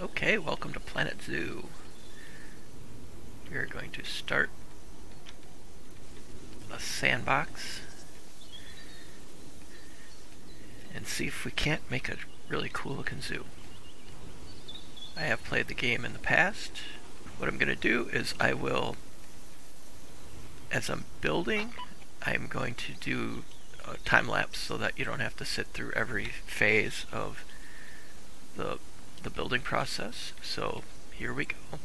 Okay, welcome to Planet Zoo. We are going to start a sandbox and see if we can't make a really cool looking zoo. I have played the game in the past. What I'm going to do is I will, as I'm building, I'm going to do a time lapse so that you don't have to sit through every phase of the the building process. So here we go.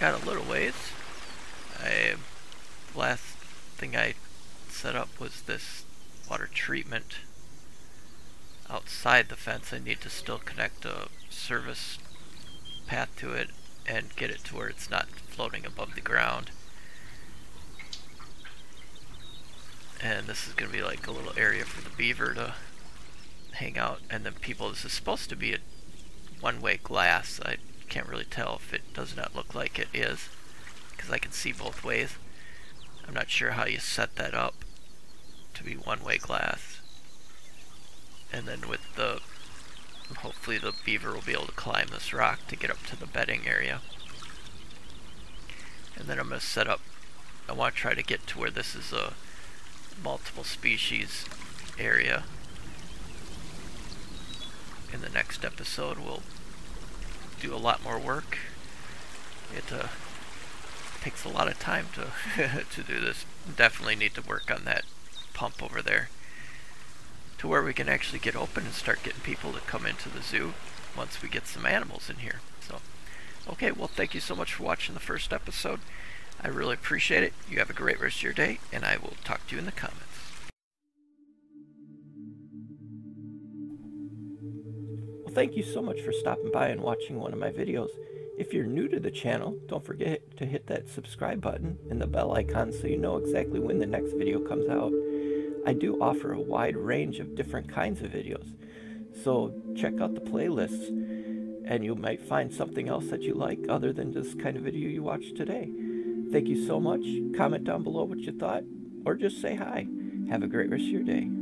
Got a little ways. I last thing I set up was this water treatment outside the fence. I need to still connect a service path to it and get it to where it's not floating above the ground. And this is going to be like a little area for the beaver to hang out. And then people, this is supposed to be a one-way glass. I can't really tell if it does not look like it is because I can see both ways. I'm not sure how you set that up to be one-way glass. And then with the, hopefully the beaver will be able to climb this rock to get up to the bedding area. And then I'm going to set up, I want to try to get to where this is a multiple species area. In the next episode we'll do a lot more work. It uh, takes a lot of time to to do this. Definitely need to work on that pump over there to where we can actually get open and start getting people to come into the zoo once we get some animals in here. So, okay, well, thank you so much for watching the first episode. I really appreciate it. You have a great rest of your day, and I will talk to you in the comments. Well, thank you so much for stopping by and watching one of my videos. If you're new to the channel, don't forget to hit that subscribe button and the bell icon so you know exactly when the next video comes out. I do offer a wide range of different kinds of videos, so check out the playlists and you might find something else that you like other than this kind of video you watched today. Thank you so much. Comment down below what you thought or just say hi. Have a great rest of your day.